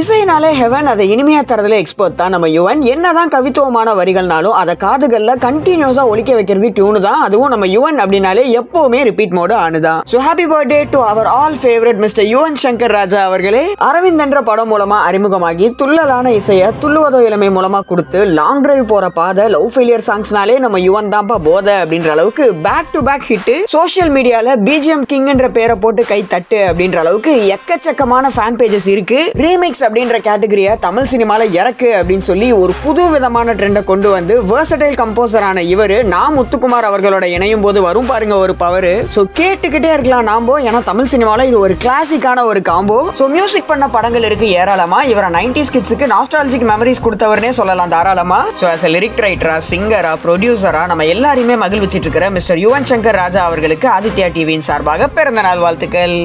இசைனாலே heaven அதை இனிமையா தரதுல expert தான் நம்ம யுவன். என்னதான் கவித்துவமான வரிகள்னாலும் அதை காதுகளில் கண்டினியூஸா ஒழிக்க வைக்கிறது டியூனு தான். அதுவும் நம்ம யுவன் அப்படின்னாலே எப்பவுமே repeat mode ஆனுதான். So happy birthday to our all favourite mister Yuvan Shankar Raja அவர்களே. அரவிந்த் என்ற படம் மூலமா அறிமுகமாகி துள்ளலான இசையை துள்ளுவதோ இளமை மூலமா கொடுத்து லாங் டிரைவ் போற பாதை லவ் ஃபெயிலியர் சாங்ஸ்னாலே நம்ம யுவன் தான்ப்பா போதை அப்படின்ற அளவுக்கு back to back hit social மீடியால பிஜிஎம் கிங்ன்ற பேரை போட்டு கை தட்டு அப்படின்ற அளவுக்கு எக்கச்சக்கமான ஃபேன் பேஜஸ் இருக்கு. ரீமிக்ஸ் அப்படின்ற கேட்டகரியை தமிழ் சினிமாவில் இறக்கு அப்படின்னு சொல்லி ஒரு புது விதமான ட்ரெண்டை கொண்டு வந்து வேர்சடைல் கம்போசரான இவரு நான் முத்துக்குமார் அவர்களோட இணையும் போது வரும் பாருங்க ஒரு பவர் ஸோ கேட்டுக்கிட்டே இருக்கலாம் நாம்போ ஏன்னா தமிழ் சினிமாவில் இது ஒரு கிளாசிக்கான ஒரு காம்போ ஸோ மியூசிக் பண்ண படங்கள் இருக்கு ஏராளமா. இவரை நைன்டிஸ் கிட்ஸுக்கு நாஸ்டாலஜிக் மெமரிஸ் கொடுத்தவர்னே சொல்லலாம் தாராளமா. ஸோ அஸ் லிரிக் ரைட்டரா சிங்கரா ப்ரொடியூசரா நம்ம எல்லாரையுமே மகிழ்விச்சிட்டு இருக்கிற மிஸ்டர் யுவன் சங்கர் ராஜா அவர்களுக்கு ஆதித்யா டிவியின் சார்பாக பிறந்த நாள் வாழ்த்துக்கள்.